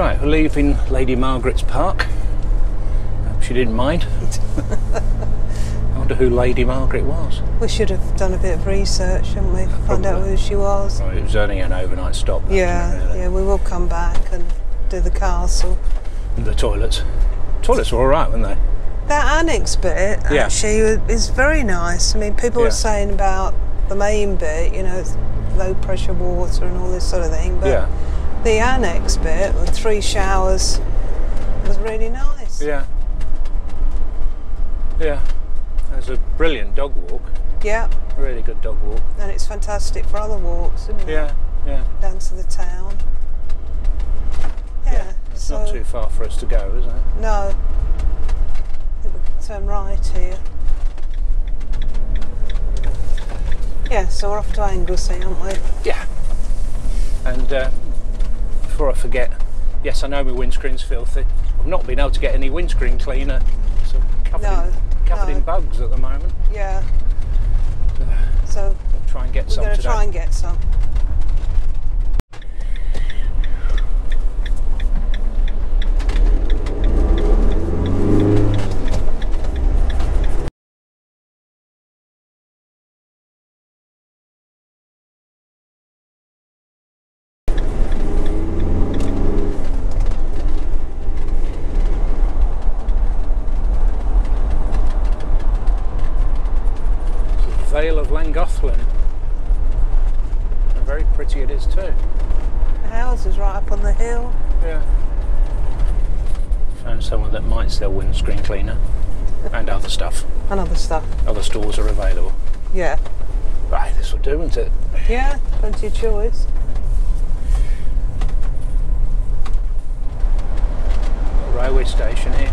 Right, we're leaving Lady Margaret's Park. Hope she didn't mind. I wonder who Lady Margaret was. We should have done a bit of research, shouldn't we? Find out who she was. Well, it was only an overnight stop. wasn't Yeah, really? yeah, we will come back and do the castle. And The toilets. Toilets were all right, weren't they? That annex bit Yeah. actually is very nice. I mean, people Yeah. were saying about the main bit, you know, low pressure water and all this sort of thing, but yeah. The annex bit with three showers was really nice. Yeah. Yeah. There's a brilliant dog walk. Yeah, Really good dog walk. and it's fantastic for other walks, isn't it? Yeah, yeah. Down to the town. Yeah, It's so not too far for us to go, is it? no. I think we can turn right here. Yeah, so we're off to Anglesey, aren't we? Yeah. And uh, forget, yes, I know my windscreen's filthy. I've not been able to get any windscreen cleaner. So covered, No, in, covered no. in bugs at the moment. Yeah. So I'll try and get we're some going to try and get some. The Vale of Llangollen. And very pretty it is too. The house is right up on the hill. Yeah. Found someone that might sell windscreen cleaner and other stuff. And other stuff. Other stores are available. Yeah. Right, this will do, won't it? Yeah, plenty of choice. Railway station here.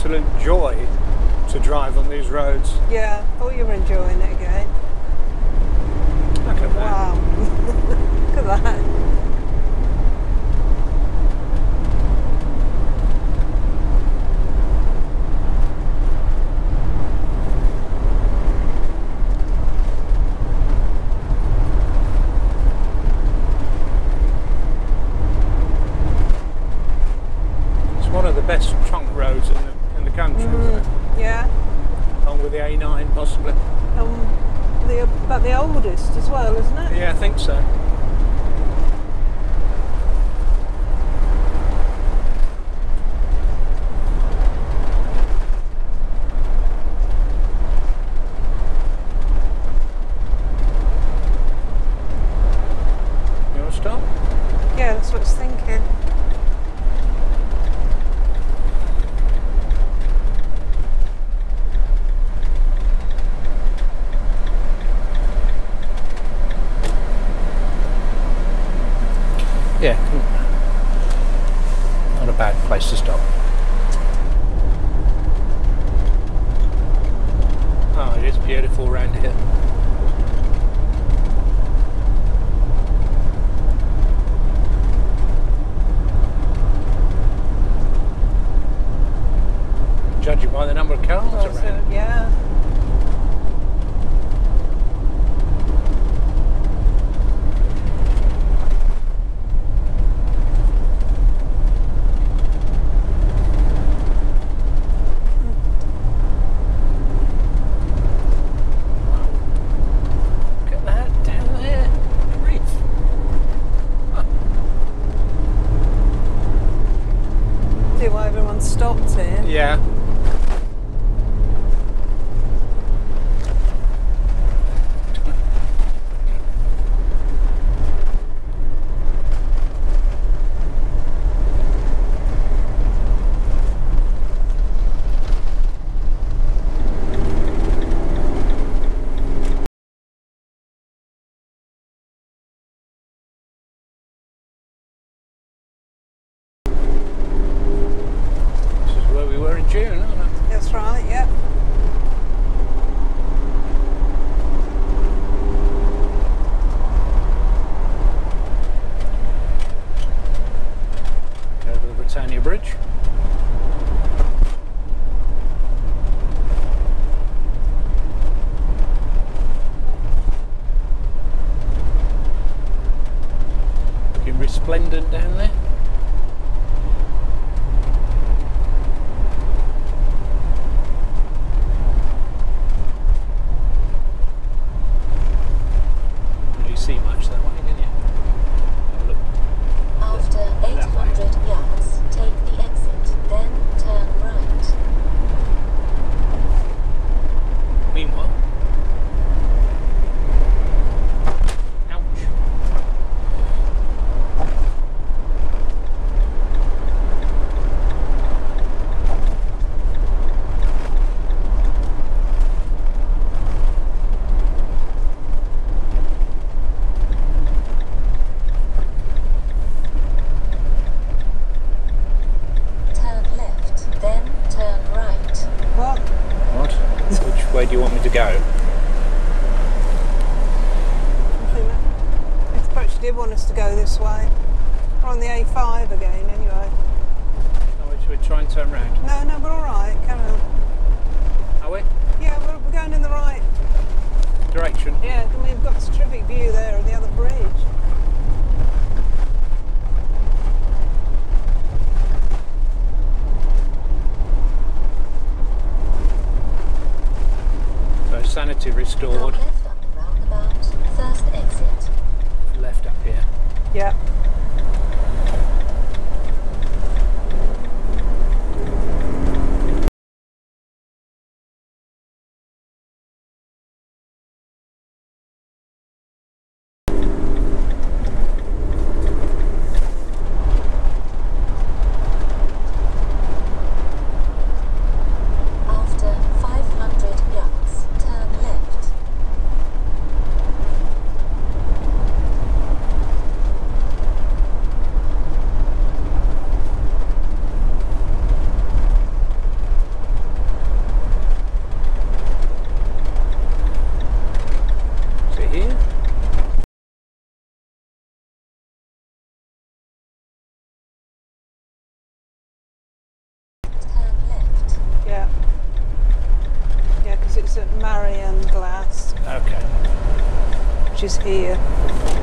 Absolute joy to drive on these roads. Yeah, oh, thought you were enjoying it again. direction. Yeah, and we've got a terrific view there of the other bridge. So sanity restored. She's here.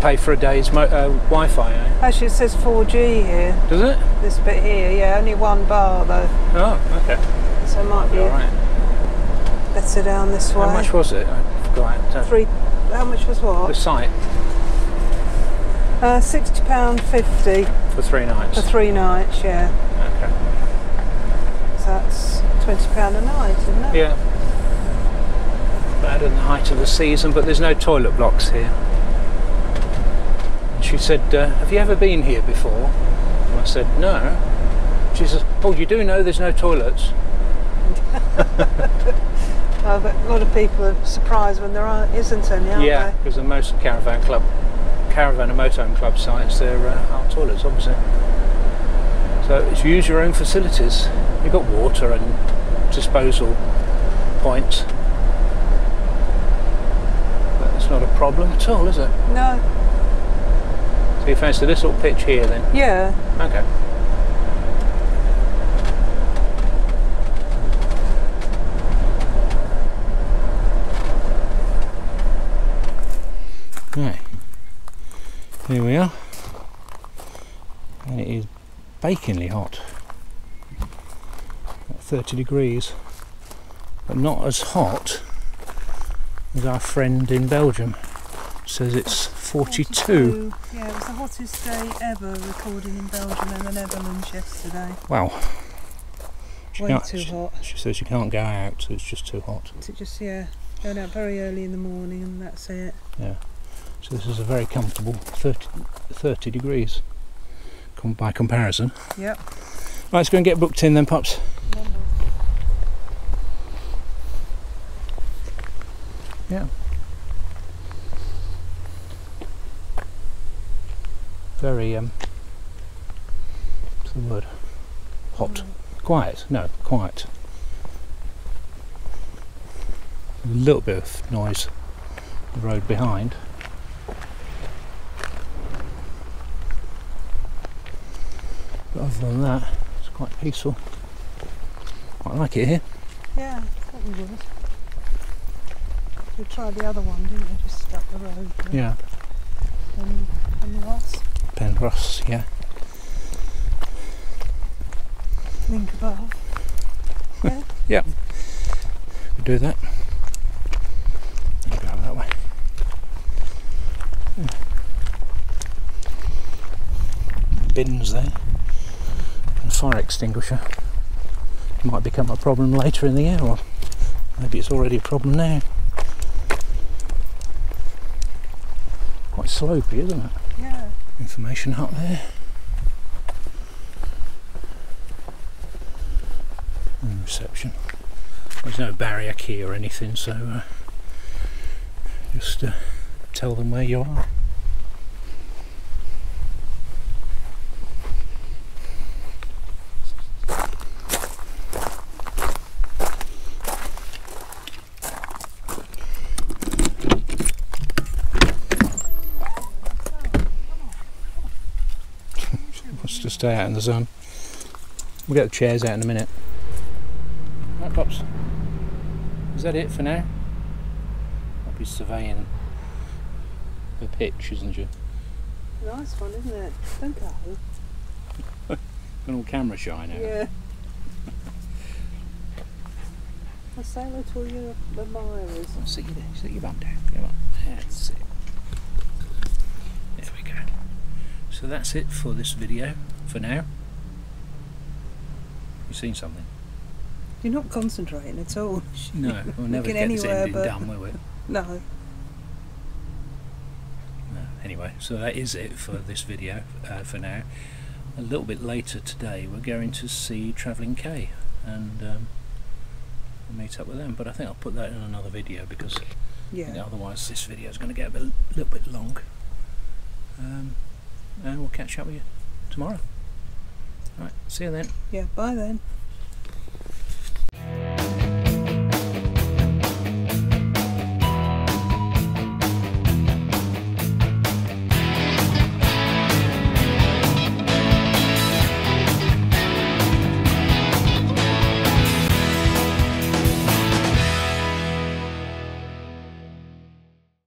Pay for a day's mo- uh, Wi-Fi, eh? Actually, it says 4G here. Does it? This bit here, yeah, only one bar though, Oh, okay. so it might be All right. better down this way. How much was it? I forgot. Uh, Three. How much was what? The site Uh, sixty pound fifty for three nights. for three nights. Yeah, Okay. so that's twenty pound a night, isn't it? Yeah. Bad in the height of the season, but there's no toilet blocks here. She said, uh, "Have you ever been here before?" And I said, "No." She says, "Oh, you do know there's no toilets." But a lot of people are surprised when there aren't, isn't any, aren't yeah, because in most caravan club, caravan and motorhome club sites, there uh, are toilets, obviously. So it's use your own facilities. You've got water and disposal points. But it's not a problem at all, is it? No. So you fancy this little pitch here then? Yeah. Okay. Right. Here we are. And it is bakingly hot. At 30 degrees. But not as hot as our friend in Belgium. Says it's 42. Yeah, it was the hottest day ever recorded in Belgium and the Netherlands yesterday. Wow. She Way too she- hot. She says you can't go out, so it's just too hot. So just yeah, going out very early in the morning and that's it. Yeah. So this is a very comfortable 30, 30 degrees com- by comparison. Yep. Right, let's go and get booked in then, pups. Yeah. Very, um, what's the word? Hot. Quiet. No, quiet. A little bit of noise. The road behind. But other than that, it's quite peaceful. I like it here. Yeah, thought we would. You tried the other one, didn't you? Just up the road. Yeah. And, and Ross, Penrhos, yeah. link above. Yeah. We do that. I'll go that way. Yeah. Bins there. And fire extinguisher. Might become a problem later in the year, or maybe it's already a problem now. Quite slopey, isn't it? Information hut there. And reception. There's no barrier key or anything, so uh, just uh, tell them where you are. Stay out in the sun. We'll get the chairs out in a minute. Right, Pops. Is that it for now? I'll be surveying the pitch, isn't you? Nice one, isn't it? Don't go. Got all camera shy now. Yeah. I say hello to all your admirers. I'll sit you there. Sit your bum down. Come on. That's it. There we go. So that's it for this video for now. You've seen something? You're not concentrating at all. No, we'll never get this anywhere ending but- done, will we? No. No. Anyway, so that is it for this video uh, for now. A little bit later today, we're going to see Travelling K and um, we'll meet up with them. But I think I'll put that in another video because Yeah. you know, otherwise this video is going to get a bit, little bit long. Um, and we'll catch up with you tomorrow. Right, see you then. Yeah. Bye then.